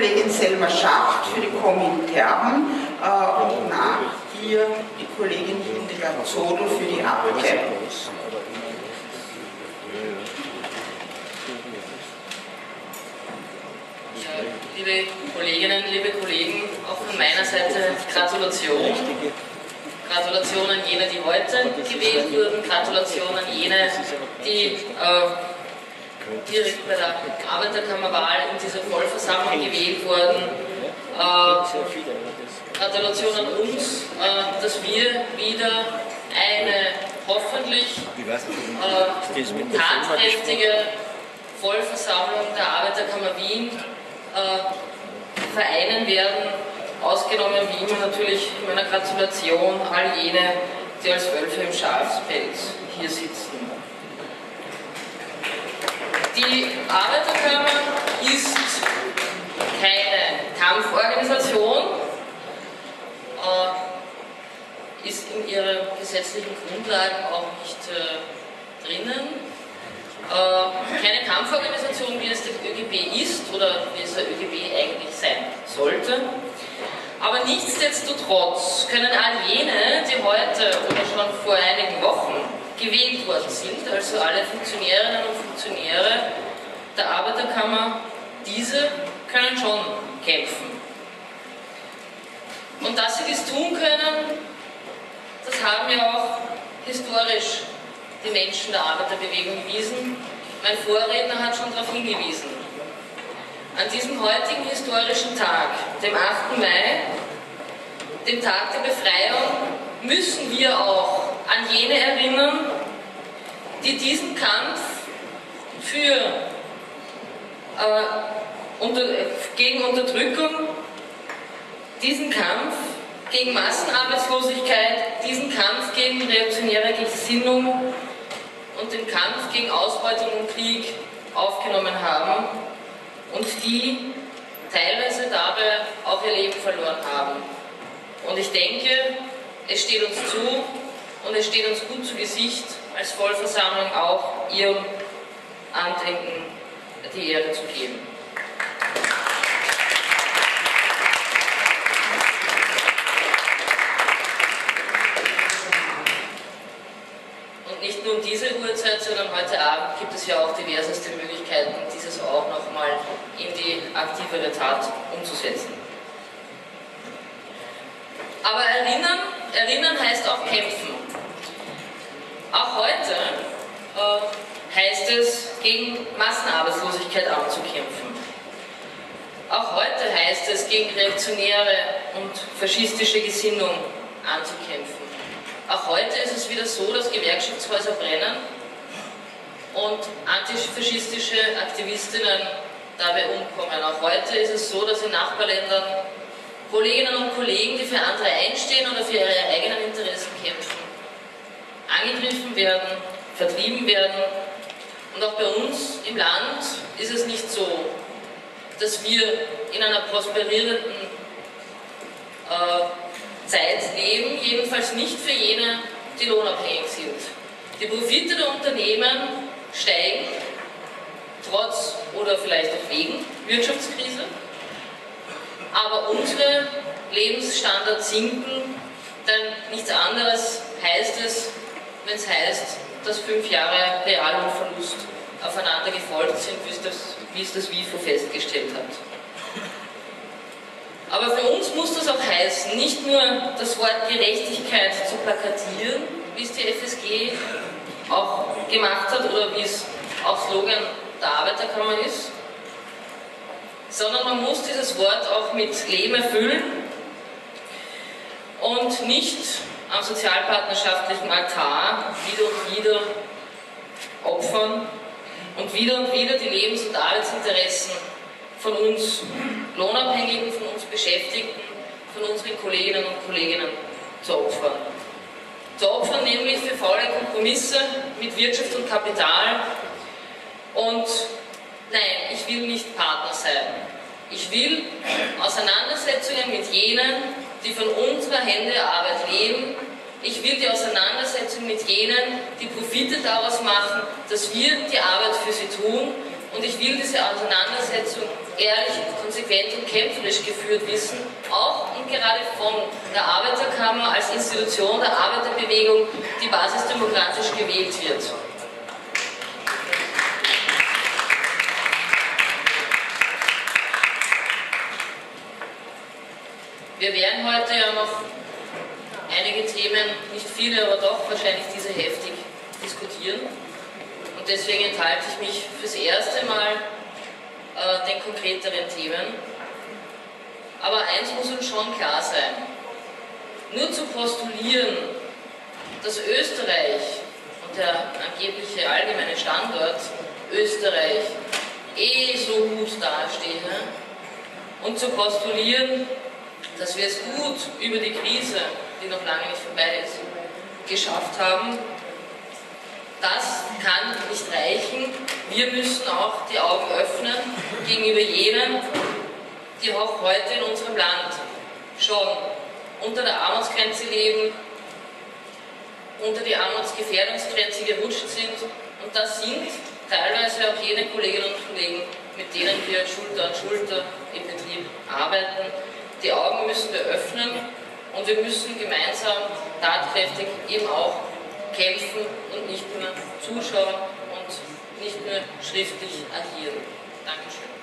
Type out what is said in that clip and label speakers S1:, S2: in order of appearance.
S1: Kollegin Selma Schacht für die Komintern äh, und nach ihr die Kollegin Hildegard Zodl für die Abke.
S2: liebe Kolleginnen, liebe Kollegen, auch von meiner Seite Gratulation. Gratulation an jene, die heute gewählt wurden, Gratulation an jene, die äh, direkt bei der Arbeiterkammerwahl in dieser Vollversammlung gewählt wurden. Äh, Gratulation an uns, äh, dass wir wieder eine hoffentlich äh, tatkräftige Vollversammlung der Arbeiterkammer Wien äh, vereinen werden. Ausgenommen wie immer natürlich in meiner Gratulation all jene, die als Wölfe im Schafspelz hier sitzen. Die Arbeiterkammer ist keine Kampforganisation, äh, ist in ihren gesetzlichen Grundlagen auch nicht äh, drinnen. Äh, keine Kampforganisation, wie es der ÖGB ist oder wie es der ÖGB eigentlich sein sollte. Aber nichtsdestotrotz können all jene, die heute oder schon vor einigen Wochen gewählt worden sind, also alle Funktionärinnen und Funktionäre der Arbeiterkammer, diese können schon kämpfen. Und dass sie dies tun können, das haben ja auch historisch die Menschen der Arbeiterbewegung gewiesen. Mein Vorredner hat schon darauf hingewiesen. An diesem heutigen historischen Tag, dem 8. Mai, dem Tag der Befreiung, müssen wir auch an jene erinnern, die diesen Kampf für, äh, unter, gegen Unterdrückung, diesen Kampf gegen Massenarbeitslosigkeit, diesen Kampf gegen reaktionäre Gesinnung und den Kampf gegen Ausbeutung und Krieg aufgenommen haben und die teilweise dabei auch ihr Leben verloren haben. Und ich denke, es steht uns zu und es steht uns gut zu Gesicht, als Vollversammlung auch ihrem Andenken die Ehre zu geben. nicht nur um diese Uhrzeit, sondern heute Abend gibt es ja auch diverseste Möglichkeiten, dieses auch nochmal in die aktivere Tat umzusetzen. Aber erinnern, erinnern heißt auch kämpfen. Auch heute äh, heißt es, gegen Massenarbeitslosigkeit anzukämpfen. Auch heute heißt es, gegen reaktionäre und faschistische Gesinnung anzukämpfen. Auch heute ist es wieder so, dass Gewerkschaftshäuser brennen und antifaschistische Aktivistinnen dabei umkommen. Auch heute ist es so, dass in Nachbarländern Kolleginnen und Kollegen, die für andere einstehen oder für ihre eigenen Interessen kämpfen, angegriffen werden, vertrieben werden. Und auch bei uns im Land ist es nicht so, dass wir in einer prosperierenden äh, Zeit leben, jedenfalls nicht für jene, die lohnabhängig sind. Die Profite der Unternehmen steigen, trotz oder vielleicht auch wegen Wirtschaftskrise, aber unsere Lebensstandards sinken, denn nichts anderes heißt es, wenn es heißt, dass fünf Jahre Reallohnverlust aufeinander gefolgt sind, wie es das, wie es das WIFO festgestellt hat. Aber für uns muss das auch heißen, nicht nur das Wort Gerechtigkeit zu plakatieren, wie es die FSG auch gemacht hat oder wie es auch Slogan der Arbeiterkammer ist, sondern man muss dieses Wort auch mit Leben erfüllen und nicht am sozialpartnerschaftlichen Altar wieder und wieder opfern und wieder und wieder die Lebens- und Arbeitsinteressen von uns Lohnabhängigen, von uns Beschäftigten, von unseren Kolleginnen und Kollegen zu opfern. Zu opfern nämlich für faule Kompromisse mit Wirtschaft und Kapital. Und nein, ich will nicht Partner sein. Ich will Auseinandersetzungen mit jenen, die von unserer Hände Arbeit leben. Ich will die Auseinandersetzung mit jenen, die Profite daraus machen, dass wir die Arbeit für sie tun Und ich will diese Auseinandersetzung ehrlich, konsequent und kämpferisch geführt wissen, auch und gerade von der Arbeiterkammer als Institution der Arbeiterbewegung, die basisdemokratisch gewählt wird. Wir werden heute ja noch einige Themen, nicht viele, aber doch wahrscheinlich diese heftig diskutieren. Und deswegen enthalte ich mich fürs erste Mal äh, den konkreteren Themen. Aber eins muss uns schon klar sein. Nur zu postulieren, dass Österreich und der angebliche allgemeine Standort Österreich eh so gut dastehe und zu postulieren, dass wir es gut über die Krise, die noch lange nicht vorbei ist, geschafft haben, das kann nicht reichen. Wir müssen auch die Augen öffnen gegenüber jenen, die auch heute in unserem Land schon unter der Armutsgrenze leben, unter die Armutsgefährdungsgrenze gerutscht sind. Und das sind teilweise auch jene Kolleginnen und Kollegen, mit denen wir Schulter an Schulter im Betrieb arbeiten. Die Augen müssen wir öffnen und wir müssen gemeinsam tatkräftig eben auch kämpfen und nicht nur zuschauen und nicht nur schriftlich agieren. Dankeschön.